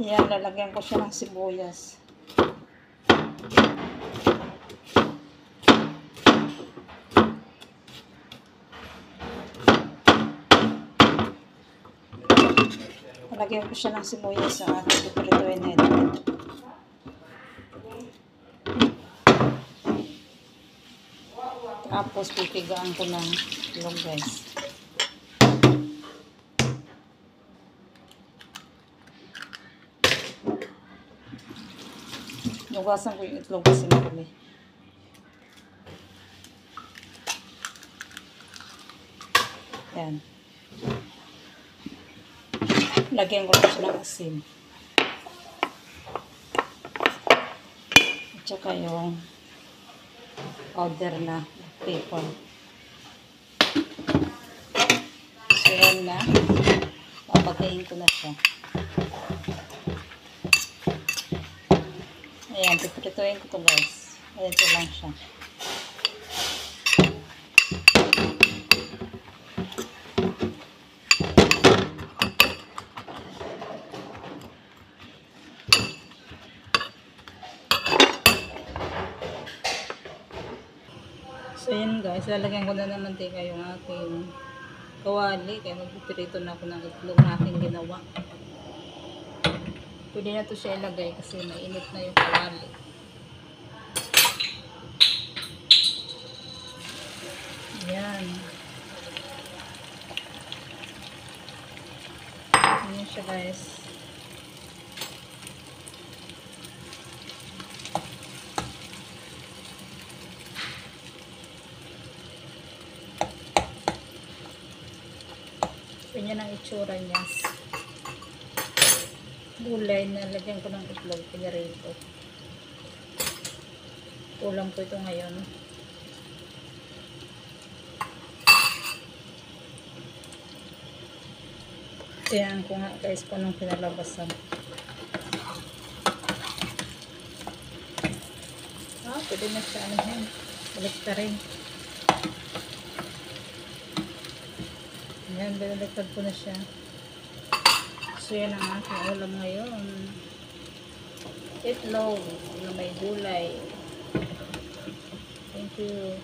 Yan, lalagyan ko siya ng sibuyas. Lalagyan ko siya ng sibuyas sa aking piprituin na ito. Tapos pipigaan ko ng itlog guys. Nugasan ko yung itlog kasi marami. Yan. Lagyan ko lang siya ng asin. At saka yung powder na paper. So, na. Papagayin ko na siya. Ayan, piprituin ko to guys. Ito lang siya. So yun guys, lalagyan ko na ng mantika yung aking kawali. Kaya magpipirito na ako ng itlog na aking ginawa. Pwede na to siya ilagay kasi mainit na yung kawali. Ayan. Ayan siya guys. Ganyan ang itsura niya. Gulay na lagyan ko ng itlog, pinarito. Ulam ko ito ngayon. Tiyan ko nga guys kung anong pinalabasan. Ah, pwede na siya ano yan. Rin. Ayan, binaliktad ko na siya. So, yan ang aking ulam ngayon. Itlog na may gulay. Thank you.